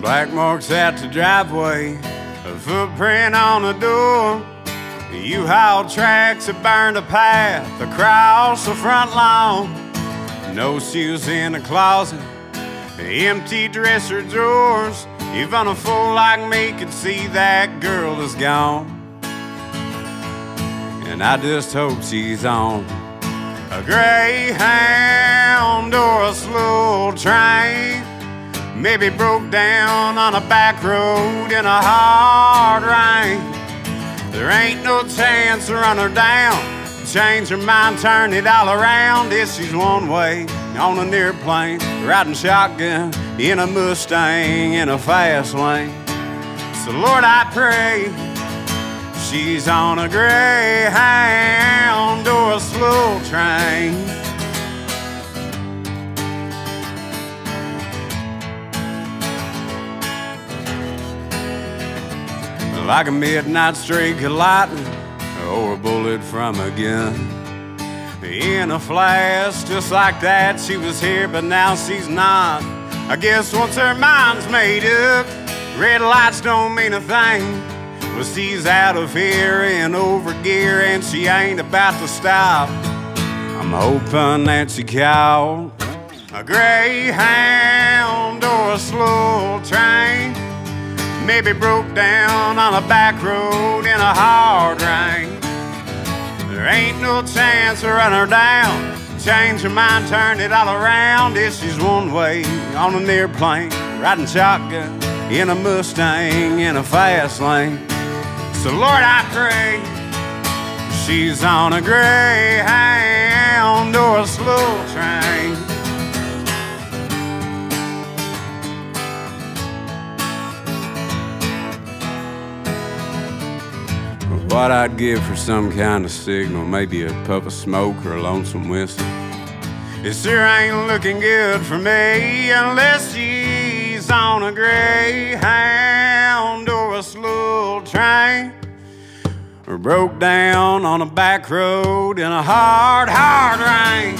Black marks at the driveway, a footprint on the door. U-Haul tracks that burned a path across the front lawn. No shoes in the closet, empty dresser drawers. Even a fool like me could see that girl is gone. And I just hope she's on a greyhound or a slow train. Maybe broke down on a back road in a hard rain. There ain't no chance to run her down. Change her mind, turn it all around. If she's one way on an airplane, riding shotgun in a Mustang in a fast lane. So, Lord, I pray she's on a greyhound or a slow train. Like a midnight streak of lightning or a bullet from a gun. In a flash, just like that, she was here, but now she's not. I guess once her mind's made up, red lights don't mean a thing. Well, she's out of here and over gear, and she ain't about to stop. I'm hoping that she caught a greyhound or a slow train. Maybe broke down on a back road in a hard rain. There ain't no chance to run her down. Change her mind, turn it all around. If she's one way on an airplane, riding shotgun in a Mustang in a fast lane. So, Lord, I pray she's on a greyhound or a slow train. What I'd give for some kind of signal, maybe a puff of smoke or a lonesome whistle. It sure ain't looking good for me unless she's on a greyhound or a slow train. Or broke down on a back road in a hard, hard rain.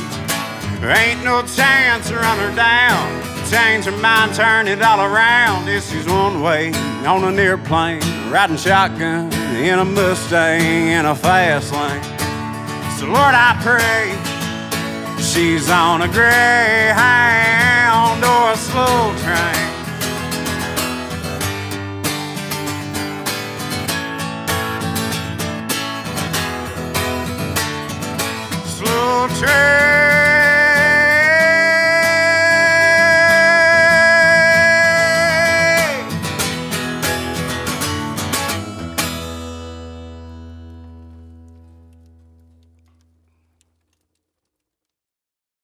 There ain't no chance to run her down. Change her mind, turn it all around. If she's one way on an airplane, riding shotgun in a Mustang in a fast lane. So, Lord, I pray she's on a greyhound or a slow train. Slow train.